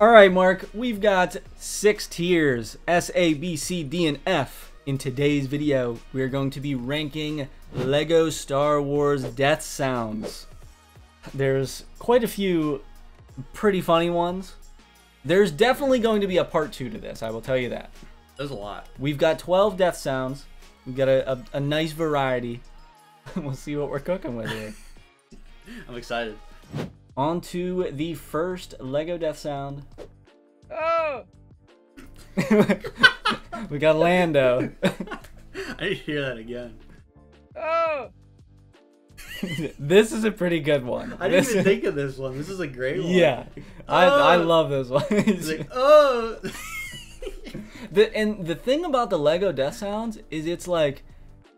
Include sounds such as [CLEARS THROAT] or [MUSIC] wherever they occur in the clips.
All right, Mark, we've got six tiers S, A, B, C, D, and F. In today's video, we are going to be ranking LEGO Star Wars death sounds. There's quite a few pretty funny ones. There's definitely going to be a part two to this, I will tell you that. There's a lot. We've got 12 death sounds. We've got a, a, a nice variety. [LAUGHS] we'll see what we're cooking with here. [LAUGHS] I'm excited. On to the first Lego death sound. Oh! [LAUGHS] we got Lando. [LAUGHS] I need to hear that again. Oh! [LAUGHS] this is a pretty good one. I didn't This- even think of this one. This is a great one. Yeah, I, I Oh. love this one. It's like, oh. the, and the thing about the Lego death sounds is it's like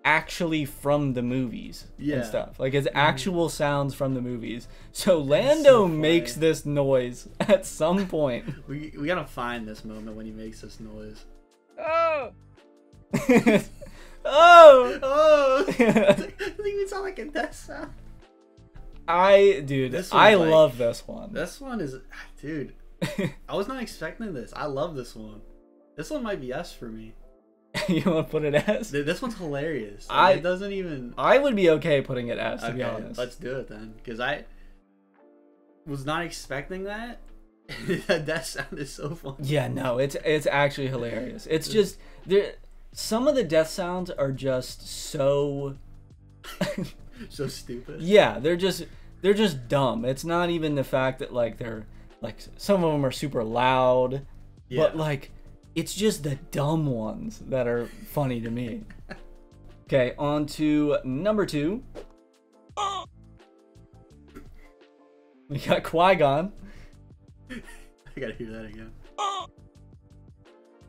actually from the movies Yeah. and stuff. Like it's mm-hmm. actual sounds from the movies. So Lando funny. makes this noise [LAUGHS] at some point. [LAUGHS] we, we gotta find this moment when he makes this noise. Oh! [LAUGHS] oh, Oh! Doesn't even sound like a death sound. I dude, I like- love this one. This one is, ah, dude. I was not expecting this. I love this one. This one might be S for me. [LAUGHS] you want to put it as? Th- This one's hilarious. Like, I- it doesn't even. I would be okay putting it as to be Okay, honest. let's do it then, because I was not expecting that. [LAUGHS] that death sound is so funny. Yeah, no, it's it's actually hilarious. It's [LAUGHS] just there. Some of the death sounds are just so. So stupid. Yeah, they're just they're just dumb. It's not even the fact that like they're like some of them are super loud, Yeah. but like it's just the dumb ones that are funny to me. Okay, on to number two. We got Qui Gon. I gotta hear that again.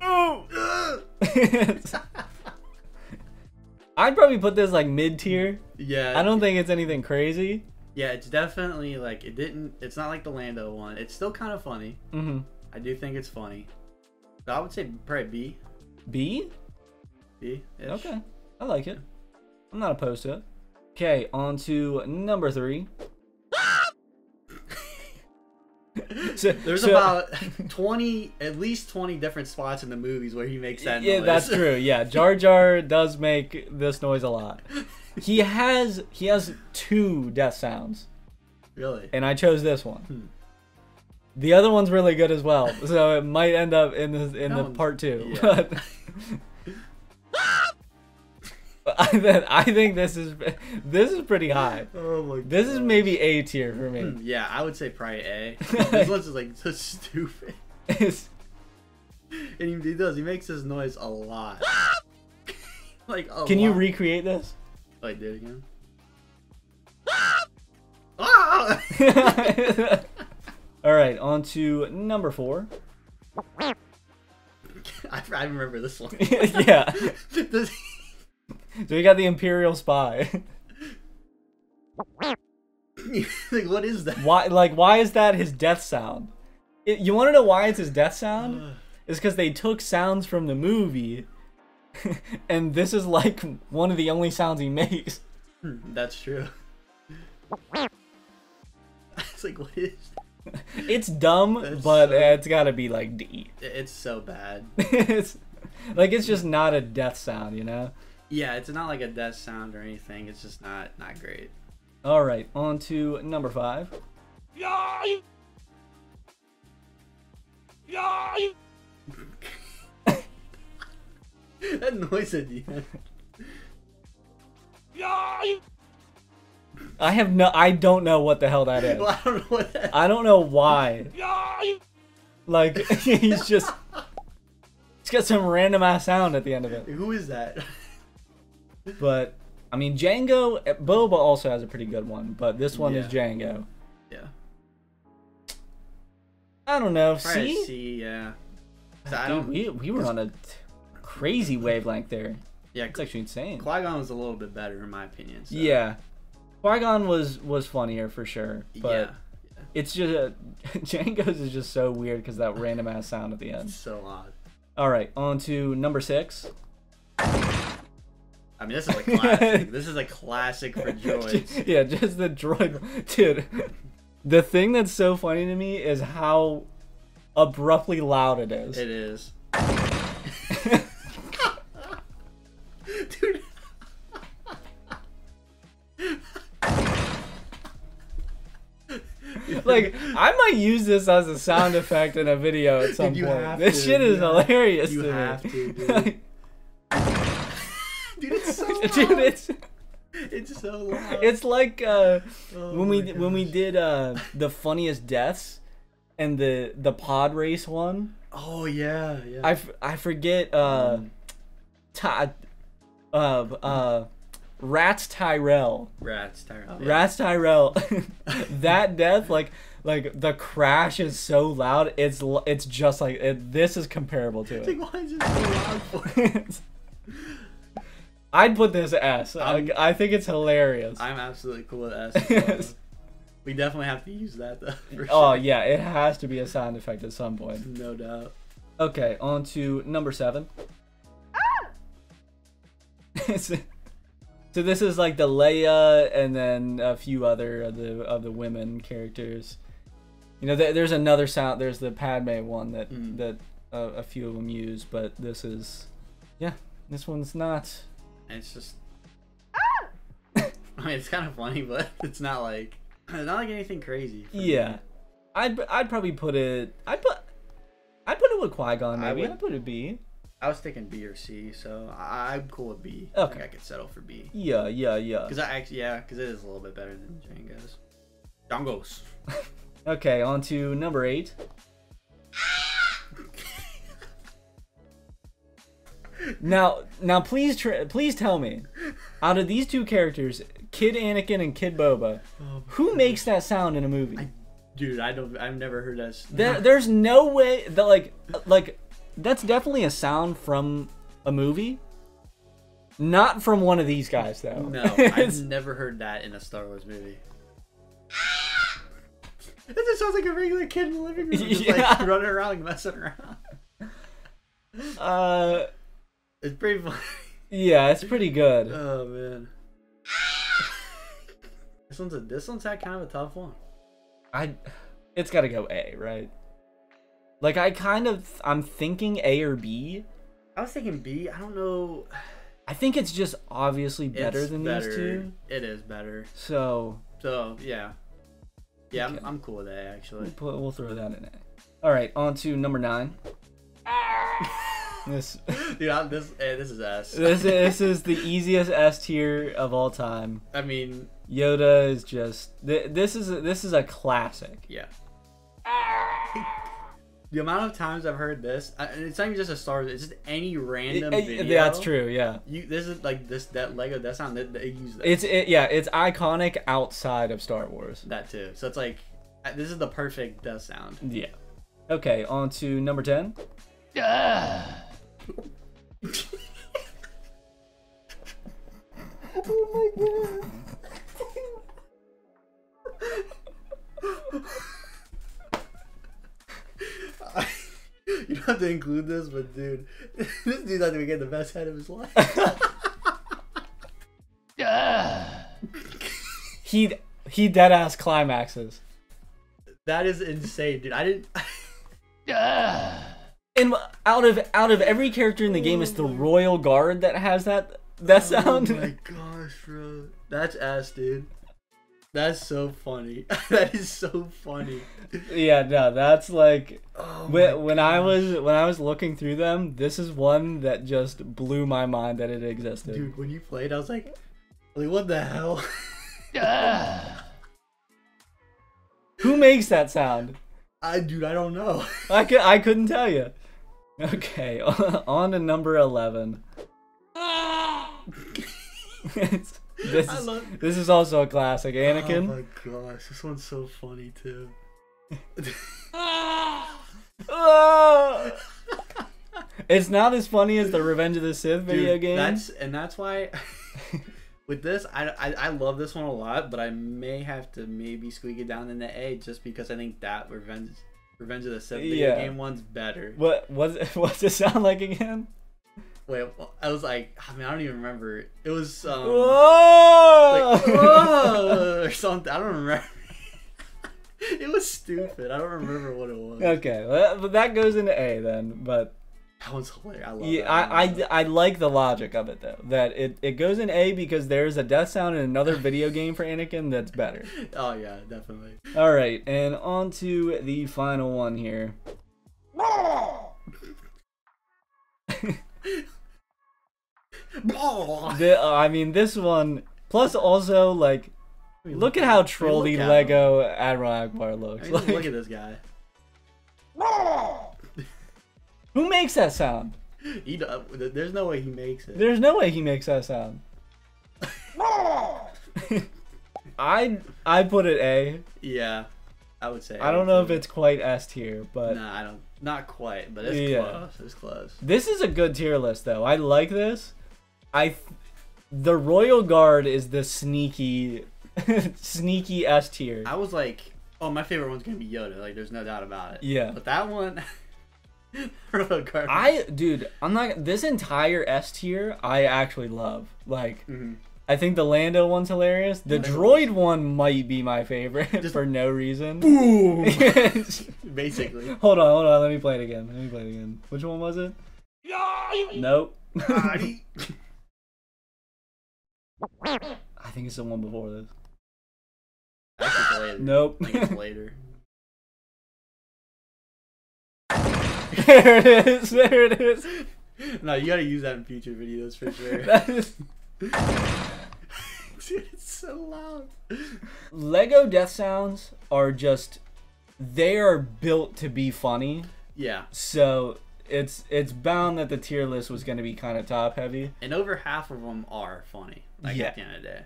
[LAUGHS] I'd probably put this like mid tier. yeah. I don't think it's anything crazy. Yeah, it's definitely like it didn't. It's not like the Lando one. It's still kind of funny. Mm-hmm. I do think it's funny. I would say probably B. B? B. Okay. I like it. I'm not opposed to it. Okay, on to number three. [LAUGHS] So- There's so- about twenty, at least twenty different spots in the movies where he makes that noise. Yeah, noise. that's true. Yeah, Jar Jar does make this noise a lot. [LAUGHS] He has he has two death sounds, really. and I chose this one. Hmm. The other one's really good as well, so it might end up in the in That the part two. yeah. [LAUGHS] I, th- I think this is this is pretty high. Oh my. God. This is maybe A tier for me. Hmm, Yeah, I would say probably A. [LAUGHS] this one's just like so stupid. It's- And he, he does. He makes this noise a lot. [LAUGHS] like a Can you recreate this? Like do it again. ah! All right, on to number four. [LAUGHS] I, I remember this one. [LAUGHS] yeah. This- [LAUGHS] So we got the Imperial Spy. like what is that? Why? Like, why is that his death sound? It, you want to know why it's his death sound? It's because they took sounds from the movie, and this is like one of the only sounds he makes. Hmm, that's true. it's like what is? [LAUGHS] It's dumb, That's but so- it's got to be like D. It's so bad. [LAUGHS] it's like it's just not a death sound, you know. Yeah, it's not like a death sound or anything. It's just not not great. All right, on to number five. Yeah! [LAUGHS] Yeah! that noise at the end. Yeah! I have no. I don't know what the hell that [LAUGHS] is. I don't know what that. I don't know why. Like [LAUGHS] he's just. It's got some random ass sound at the end of it. Who is that? But I mean, Jango. Boba also has a pretty good one, but this one is Jango. Yeah. I don't know. Probably See, C. Yeah. So I Dude, don't. we we were on a t- crazy wavelength there. Yeah. It's actually insane. Qui Gon was a little bit better in my opinion. So. Yeah, Qui Gon was was funnier for sure, but yeah. it's just uh, [LAUGHS] Jango's is just so weird because that random ass sound at the end. It's so odd. All right, on to number six. I mean, this is a classic. this is a classic for [LAUGHS] droids. [LAUGHS] yeah, just the droid, dude. The thing that's so funny to me is how abruptly loud it is. It is. Like I might use this as a sound effect in a video at some point. This to, shit is have- hilarious you to have me. to, dude. [LAUGHS] [LAUGHS] Dude, it's so [LAUGHS] loud. Dude, it's It's so loud. it's like uh, Oh when we my when we did uh, the funniest deaths and the the pod race one. Oh yeah, yeah. I, f- I forget uh, Um, Ty, uh uh Ratts Tyerell. rats, Tyrell. Oh, yeah. Ratts Tyerell. [LAUGHS] [LAUGHS] that death like like the crash is so loud. It's l- it's just like it, this is comparable to It's it. like, why is it so loud for? [LAUGHS] I'd put this S. I'm- I, I think it's hilarious. I'm absolutely cool with S. well. we definitely have to use that though. for oh sure. yeah, it has to be a sound effect at some point. no doubt. Okay, on to number seven. Ah! so so this is like the Leia and then a few other of the of the women characters. You know, th- there's another sound. There's the Padme one that Mm. that uh, a few of them use, but this is, yeah, this one's not. And it's just. I mean, it's kind of funny, but [LAUGHS] it's not like [CLEARS THROAT] it's not like anything crazy. for me. Yeah, I'd I'd probably put it. I'd put. I'd put it with Qui Gon. I Maybe would- I'd put it B. I was thinking B or C, so I- I'm cool with B. I Okay. think I could settle for B. Yeah, yeah, yeah. Because I actually, yeah, because it is a little bit better than Jango's. Jango's. [LAUGHS] Okay, on to number eight. [LAUGHS] Now, now, please, tr- please tell me, out of these two characters, Kid Anakin and Kid Boba, oh, who makes that sound in a movie? I- Dude, I don't. I've never heard that. There, there's no way that like, like, that's definitely a sound from a movie, not from one of these guys though. No, [LAUGHS] I've never heard that in a Star Wars movie. [LAUGHS] It just sounds like a regular kid in the living room, just Yeah. like running around, messing around. [LAUGHS] uh, It's pretty funny. yeah, it's pretty good. Oh man, this one's a this one's had kind of a tough one. I, it's got to go A, right? Like I kind of, I'm thinking A or B. I was thinking B. I don't know. I think it's just obviously better It's than better. these two. It is better. So So yeah, yeah, Okay. I'm, I'm cool with that actually. we'll, put, we'll throw that in A. All right, on to number nine. This, [LAUGHS] Dude, I'm, this eh, this is S. [LAUGHS] this, this is the easiest S tier of all time. I mean, Yoda is just th- this is a, this is a classic. yeah. The amount of times I've heard this, I- and it's not even just a Star Wars. It's just any random It- it- video. yeah, that's true. Yeah, You this is like this that Lego that sound that they use that, it's it, yeah, it's iconic outside of Star Wars. that too. So it's like this is the perfect death sound. Yeah. Okay, on to number ten. you [LAUGHS] [LAUGHS] oh don't [LAUGHS] have to include this, but dude, [LAUGHS] this dude's not gonna get the best head of his life. [LAUGHS] He he dead ass climaxes. that is insane, dude. I didn't. And out of out of every character in the game, it's the oh Royal Guard that has that that oh sound. Oh my gosh, bro. That's ass, dude. That's so funny. [LAUGHS] that is so funny. Yeah, no, that's like oh when, when I was when I was looking through them, this is one that just blew my mind that it existed. Dude, when you played, I was like, like what the hell? [LAUGHS] Who makes that sound? I dude, I don't know. [LAUGHS] I could I couldn't tell you. Okay, on to number 11. Ah this [LAUGHS] is love- this is also a classic. Anakin. Oh my gosh, this one's so funny too. [LAUGHS] Ah! it's not as funny as the Revenge of the Sith video Dude, game. That's and that's why [LAUGHS] with this, I, I I love this one a lot, but I may have to maybe squeak it down into A just because I think that Revenge Revenge of the Sith video Yeah. game one's better. What what's what's it sound like again? Wait, I was like, I mean, I don't even remember. It was um, Whoa! like, [LAUGHS] "Whoa," or something. I don't remember. it [LAUGHS] it was stupid. I don't remember what it was. Okay, well, but that goes into A then. But That was hilarious. I love yeah. I, I, I like the logic of it though. That it, it goes in A because there's a death sound in another video [LAUGHS] game for Anakin that's better. Oh yeah, definitely. All right, and on to the final one here. The, uh, I mean, this one. Plus, also like, look at how trolly look at Lego Admiral Ackbar I looks. mean, Like, look at this guy. who makes that sound? He, uh, there's no way he makes it. There's no way he makes that sound. [LAUGHS] I I put it A. Yeah, I would say. I don't know if too. it's quite S tier, but Nah, I don't. Not quite, but it's Yeah. close. It's close. this is a good tier list though. I like this. I th- the Royal Guard is the sneaky [LAUGHS] sneaky S tier. I was like, oh, my favorite one's gonna be Yoda. Like, there's no doubt about it. Yeah. But that one, [LAUGHS] Royal Guard. I dude, I'm not this entire S tier I actually love. Like Mhm. I think the Lando one's hilarious. The droid one might be my favorite Just- for no reason. Boom. [LAUGHS] Basically. hold on, hold on. Let me play it again. Let me play it again. Which one was it? Nope. I think it's the one before this. It's later. Nope. I think it's later. [LAUGHS] there it is. There it is. No, you gotta use that in future videos for sure. [LAUGHS] [LAUGHS] Dude, it's so loud. Lego death sounds are just they are built to be funny. Yeah, So it's it's bound that the tier list was going to be kind of top heavy. and over half of them are funny. Like Yeah. at the end of the day,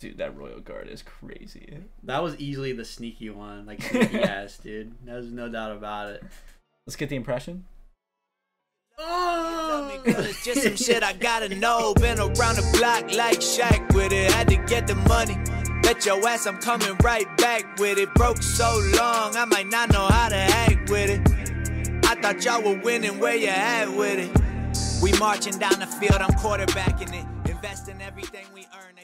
Dude, that Royal Guard is crazy. that was easily the sneaky one. Like [LAUGHS] sneaky ass, dude. There's no doubt about it. Let's get the impression. Oh, Me, it's just some shit I gotta know. Been around the block like Shaq with it. Had to get the money. Bet your ass I'm coming right back with it. Broke so long, I might not know how to act with it. I thought y'all were winning, where you at with it? We marching down the field, I'm quarterbacking it. Investing everything we earn,